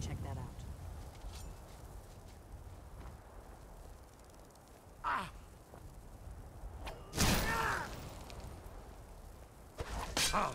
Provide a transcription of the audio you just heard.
to check that out. Ah! ah.